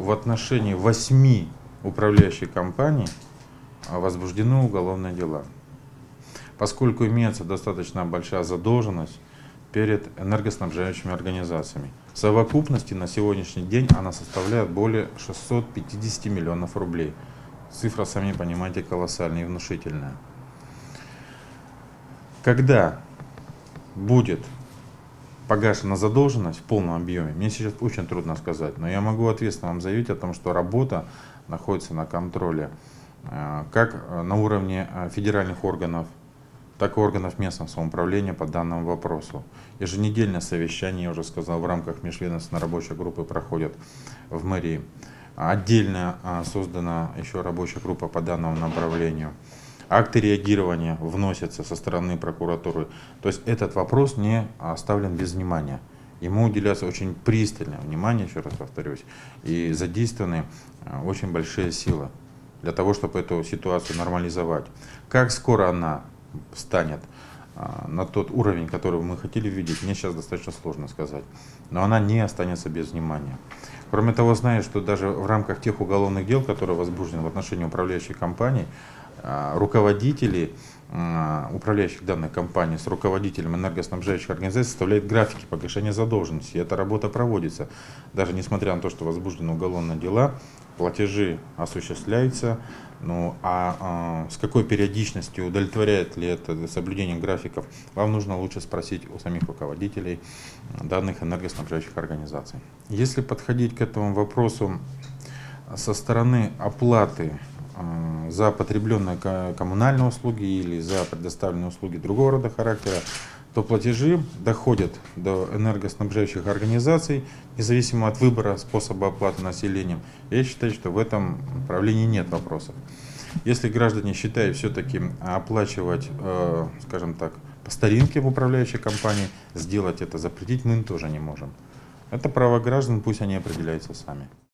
В отношении восьми управляющих компаний а, возбуждены уголовные дела, поскольку имеется достаточно большая задолженность перед энергоснабжающими организациями. В совокупности на сегодняшний день она составляет более 650 миллионов рублей. Цифра, сами понимаете, колоссальная и внушительная. Когда будет погашена задолженность в полном объеме, мне сейчас очень трудно сказать, но я могу ответственно вам заявить о том, что работа находится на контроле э, как на уровне э, федеральных органов, так и органов местного самоуправления по данному вопросу. Еженедельное совещание, я уже сказал, в рамках межведомственной рабочей группы проходят в мэрии. Отдельно э, создана еще рабочая группа по данному направлению. Акты реагирования вносятся со стороны прокуратуры. То есть этот вопрос не оставлен без внимания. Ему уделяется очень пристальное внимание, еще раз повторюсь, и задействованы э, очень большие силы для того, чтобы эту ситуацию нормализовать. Как скоро она станет э, на тот уровень, который мы хотели видеть, мне сейчас достаточно сложно сказать. Но она не останется без внимания. Кроме того, знаю, что даже в рамках тех уголовных дел, которые возбуждены в отношении управляющей компании, а, руководители а, управляющих данной компании с руководителем энергоснабжающих организаций составляют графики погашения задолженности. Эта работа проводится. Даже несмотря на то, что возбуждены уголовные дела, платежи осуществляются. Ну а, а с какой периодичностью, удовлетворяет ли это соблюдение графиков, вам нужно лучше спросить у самих руководителей данных энергоснабжающих организаций. Если подходить к этому вопросу со стороны оплаты за потребленные коммунальные услуги или за предоставленные услуги другого рода характера, то платежи доходят до энергоснабжающих организаций, независимо от выбора способа оплаты населением. Я считаю, что в этом направлении нет вопросов. Если граждане считают все-таки оплачивать, э, скажем так, по старинке в управляющей компании, сделать это, запретить мы тоже не можем. Это право граждан, пусть они определяются сами.